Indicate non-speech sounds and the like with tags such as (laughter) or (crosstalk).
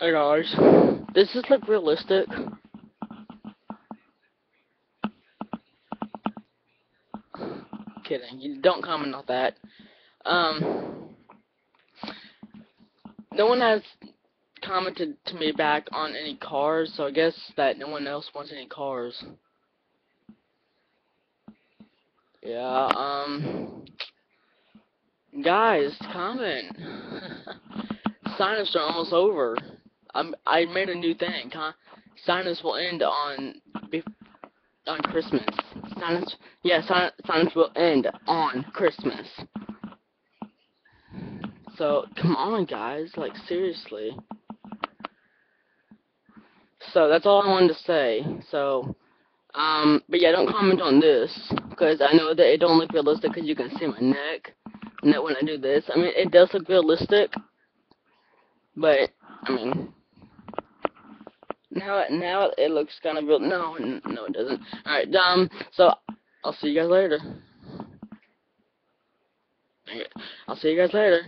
Hey guys, does this look realistic? Kidding, you don't comment on that. Um, no one has commented to me back on any cars, so I guess that no one else wants any cars. Yeah, um, guys, comment. (laughs) Sinus are almost over. I'm, I made a new thing. Huh? Will end on on Christmas. Sinus, yeah, Sinus will end on Christmas. So, come on, guys. Like, seriously. So, that's all I wanted to say. So, um, but yeah, don't comment on this. Because I know that it don't look realistic because you can see my neck. And that when I do this, I mean, it does look realistic. But, I mean, now, now it looks kind of real. No, no, it doesn't. Alright, um, so, I'll see you guys later. I'll see you guys later.